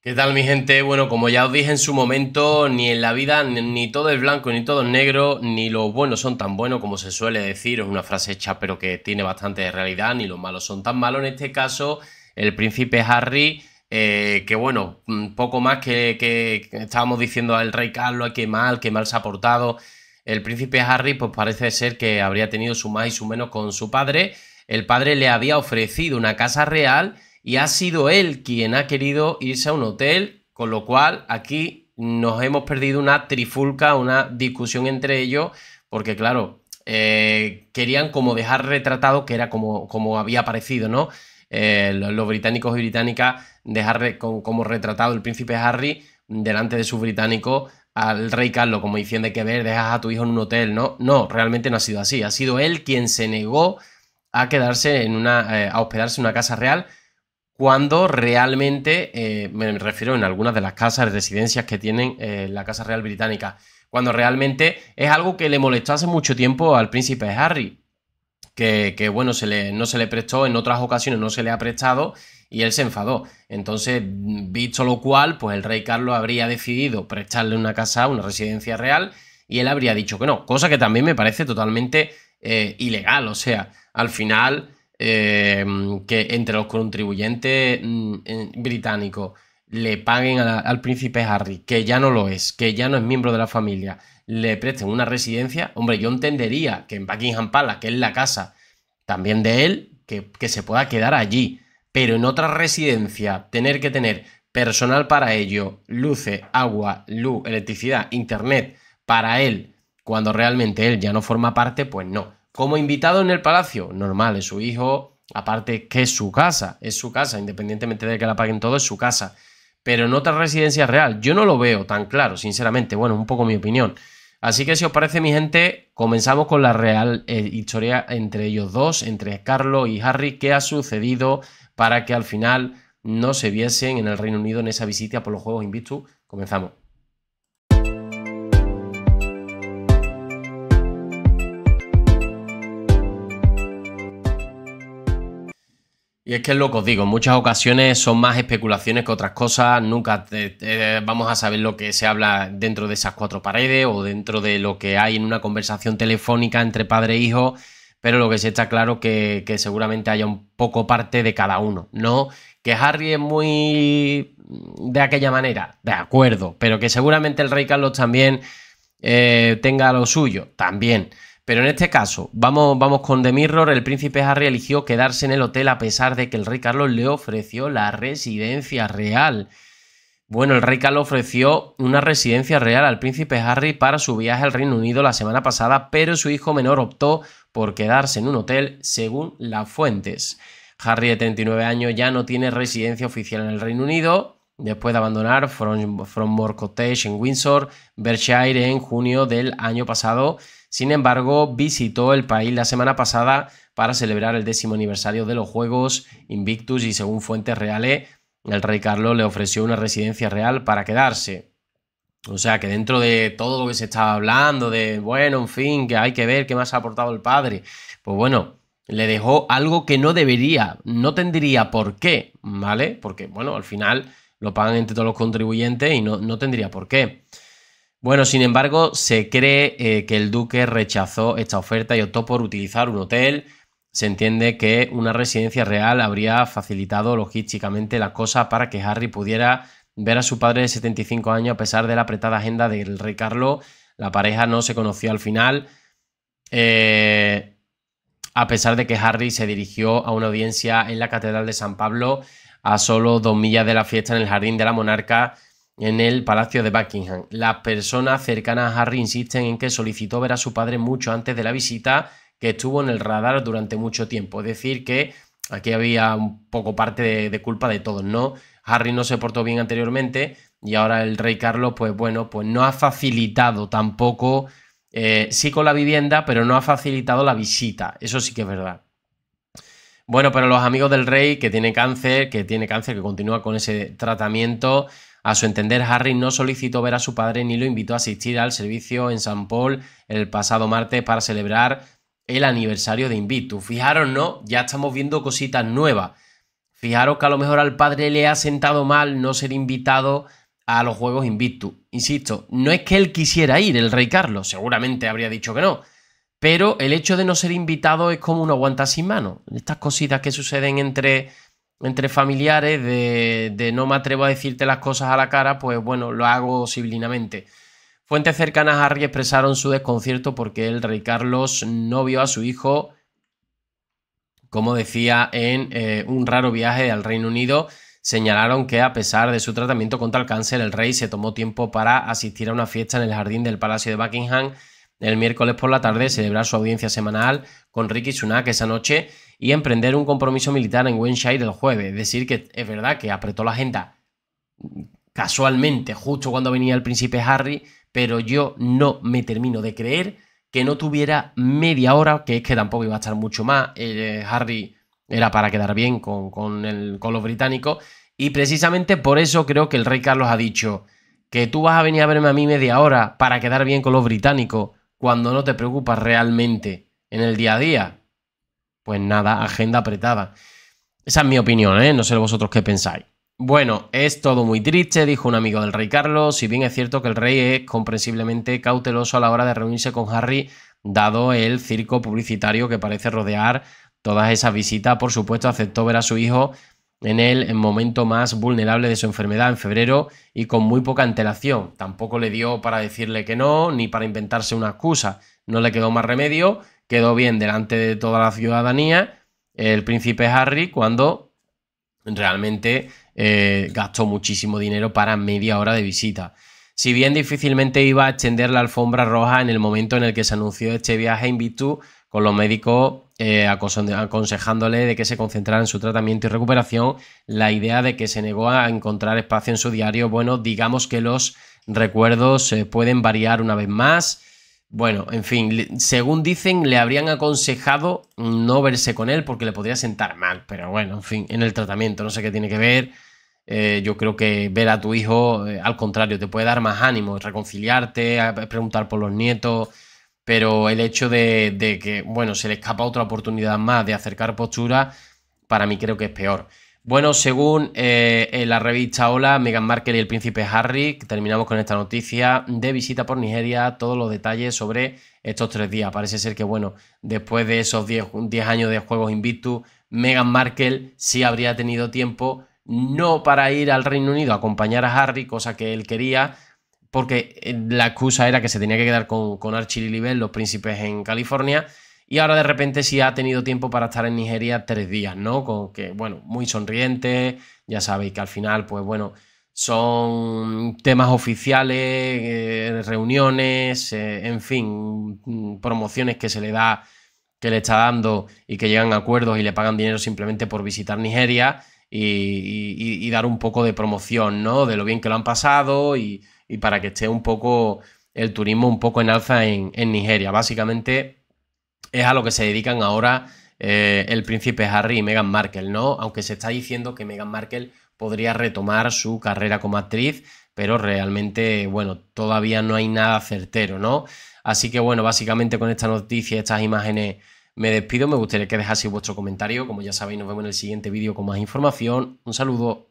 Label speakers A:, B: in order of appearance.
A: ¿Qué tal mi gente? Bueno, como ya os dije en su momento, ni en la vida ni, todo es blanco ni todo es negro, ni los buenos son tan buenos como se suele decir, es una frase hecha pero que tiene bastante de realidad, ni los malos son tan malos. En este caso, el príncipe Harry, eh, que bueno, mm, poco más que, que, estábamos diciendo al rey Carlos, que mal, que mal se ha portado. El príncipe Harry, pues parece ser que habría tenido su más y su menos con su padre. El padre le había ofrecido una casa real y ha sido él quien ha querido irse a un hotel, con lo cual aquí nos hemos perdido una trifulca, una discusión entre ellos, porque claro, eh, querían como dejar retratado que era como, como había aparecido, ¿no? Eh, los, británicos y británicas dejar como, retratado el príncipe Harry delante de sus británicos al rey Carlos, como diciendo que ver, dejas a tu hijo en un hotel, ¿no? No, realmente no ha sido así. Ha sido él quien se negó a quedarse en una, eh, a hospedarse en una casa real cuando realmente, eh, me refiero en algunas de las casas, residencias que tienen eh, la Casa Real Británica, cuando realmente es algo que le molestó hace mucho tiempo al príncipe Harry, que, bueno, no se le prestó, en otras ocasiones no se le ha prestado y él se enfadó. Entonces, visto lo cual, pues el rey Carlos habría decidido prestarle una casa, una residencia real, y él habría dicho que no, cosa que también me parece totalmente eh, ilegal, o sea, al final Em, que entre los contribuyentes mm, británicos le paguen al príncipe Harry, que ya no lo es, que ya no es miembro de la familia, le presten una residencia, hombre, yo entendería que en Buckingham Palace, que es la casa también de él, que, que se pueda quedar allí, pero en otra residencia tener que tener personal para ello, luces, agua, luz, electricidad, internet para él, cuando realmente él ya no forma parte, pues no. Como invitado en el palacio, normal, es su hijo, aparte que es su casa, es su casa, independientemente de que la paguen todo, es su casa. Pero en otra residencia real, yo no lo veo tan claro, sinceramente, bueno, un poco mi opinión. Así que si os parece, mi gente, comenzamos con la real eh, historia entre ellos dos, entre Carlos y Harry, qué ha sucedido para que al final no se viesen en el Reino Unido en esa visita por los Juegos Invictus. Comenzamos. Y es que es lo que os digo, en muchas ocasiones son más especulaciones que otras cosas, nunca vamos a saber lo que se habla dentro de esas cuatro paredes o dentro de lo que hay en una conversación telefónica entre padre e hijo, pero lo que sí está claro que, que seguramente haya un poco parte de cada uno, ¿no? Que Harry es muy de aquella manera, de acuerdo, pero que seguramente el rey Carlos también eh, tenga lo suyo, también. Pero en este caso, vamos, vamos con The Mirror, el príncipe Harry eligió quedarse en el hotel a pesar de que el rey Carlos le ofreció la residencia real. Bueno, el rey Carlos ofreció una residencia real al príncipe Harry para su viaje al Reino Unido la semana pasada, pero su hijo menor optó por quedarse en un hotel según las fuentes. Harry, de 39 años, ya no tiene residencia oficial en el Reino Unido, después de abandonar From, Fromore Cottage en Windsor, Berkshire, en junio del año pasado. Sin embargo, visitó el país la semana pasada para celebrar el décimo aniversario de los Juegos Invictus y según fuentes reales, el rey Carlos le ofreció una residencia real para quedarse. O sea que dentro de todo lo que se estaba hablando, de bueno, en fin, que hay que ver qué más ha aportado el padre, pues bueno, le dejó algo que no debería, no tendría por qué, ¿vale? Porque bueno, al final lo pagan entre todos los contribuyentes y no, no tendría por qué. Bueno, sin embargo, se cree eh, que el duque rechazó esta oferta y optó por utilizar un hotel. Se entiende que una residencia real habría facilitado logísticamente la cosa para que Harry pudiera ver a su padre de 75 años a pesar de la apretada agenda del rey Carlos. La pareja no se conoció al final. Eh, a pesar de que Harry se dirigió a una audiencia en la Catedral de San Pablo a solo dos millas de la fiesta en el Jardín de la Monarca en el Palacio de Buckingham. Las personas cercanas a Harry insisten en que solicitó ver a su padre mucho antes de la visita, que estuvo en el radar durante mucho tiempo. Es decir, que aquí había un poco parte de, culpa de todos, ¿no? Harry no se portó bien anteriormente y ahora el rey Carlos, pues bueno, pues no ha facilitado tampoco, eh, sí con la vivienda, pero no ha facilitado la visita. Eso sí que es verdad. Bueno, pero los amigos del rey que tiene cáncer, que tiene cáncer, que continúa con ese tratamiento, a su entender, Harry no solicitó ver a su padre ni lo invitó a asistir al servicio en San Paul el pasado martes para celebrar el aniversario de Invictus. Fijaros, ¿no? Ya estamos viendo cositas nuevas. Fijaros que a lo mejor al padre le ha sentado mal no ser invitado a los Juegos Invictus. Insisto, no es que él quisiera ir, el rey Carlos, seguramente habría dicho que no, pero el hecho de no ser invitado es como uno aguanta sin mano. Estas cositas que suceden entre, entre familiares, de, de no me atrevo a decirte las cosas a la cara, pues bueno, lo hago civilinamente. Fuentes cercanas a Harry expresaron su desconcierto porque el rey Carlos no vio a su hijo, como decía, en eh, un raro viaje al Reino Unido señalaron que a pesar de su tratamiento contra el cáncer, el rey se tomó tiempo para asistir a una fiesta en el jardín del Palacio de Buckingham el miércoles por la tarde, celebrar su audiencia semanal con Ricky Sunak esa noche y emprender un compromiso militar en Winshire el jueves. Es decir, que es verdad que apretó la agenda casualmente, justo cuando venía el príncipe Harry, pero yo no me termino de creer que no tuviera media hora, que es que tampoco iba a estar mucho más. Eh, Harry era para quedar bien con, el, con los británicos y precisamente por eso creo que el rey Carlos ha dicho que tú vas a venir a verme a mí media hora para quedar bien con los británicos cuando no te preocupas realmente en el día a día. Pues nada, agenda apretada. Esa es mi opinión, ¿eh? No sé vosotros qué pensáis. Bueno, es todo muy triste, dijo un amigo del rey Carlos, si bien es cierto que el rey es comprensiblemente cauteloso a la hora de reunirse con Harry, dado el circo publicitario que parece rodear todas esas visitas, por supuesto, aceptó ver a su hijo en el momento más vulnerable de su enfermedad en febrero y con muy poca antelación. Tampoco le dio para decirle que no, ni para inventarse una excusa. No le quedó más remedio, quedó bien delante de toda la ciudadanía el príncipe Harry cuando realmente eh, gastó muchísimo dinero para media hora de visita. Si bien difícilmente iba a extender la alfombra roja en el momento en el que se anunció este viaje in vitro, con los médicos eh, aconsejándole de que se concentrara en su tratamiento y recuperación, la idea de que se negó a encontrar espacio en su diario, bueno, digamos que los recuerdos eh, pueden variar una vez más. Bueno, en fin, según dicen, le habrían aconsejado no verse con él porque le podría sentar mal, pero bueno, en fin, en el tratamiento, no sé qué tiene que ver. Eh, yo creo que ver a tu hijo, al contrario, te puede dar más ánimo, reconciliarte, preguntar por los nietos, pero el hecho de, que, bueno, se le escapa otra oportunidad más de acercar postura, para mí creo que es peor. Bueno, según eh, la revista Hola, Meghan Markle y el príncipe Harry, terminamos con esta noticia de visita por Nigeria, todos los detalles sobre estos tres días. Parece ser que, bueno, después de esos 10 años de Juegos Invictus, Meghan Markle sí habría tenido tiempo, no para ir al Reino Unido a acompañar a Harry, cosa que él quería, porque eh, la excusa era que se tenía que quedar con, con Archie y Libel, los príncipes en California, y ahora de repente sí ha tenido tiempo para estar en Nigeria tres días, ¿no? Con que, bueno, muy sonriente, ya sabéis que al final, pues bueno, son temas oficiales, eh, reuniones, eh, en fin, promociones que se le da, que le está dando y que llegan a acuerdos y le pagan dinero simplemente por visitar Nigeria y, dar un poco de promoción, ¿no? De lo bien que lo han pasado y y para que esté un poco el turismo un poco en alza en, Nigeria. Básicamente es a lo que se dedican ahora eh, el príncipe Harry y Meghan Markle, ¿no? Aunque se está diciendo que Meghan Markle podría retomar su carrera como actriz, pero realmente, bueno, todavía no hay nada certero, ¿no? Así que bueno, básicamente con esta noticia, estas imágenes me despido. Me gustaría que dejaseis vuestro comentario. Como ya sabéis, nos vemos en el siguiente vídeo con más información. Un saludo.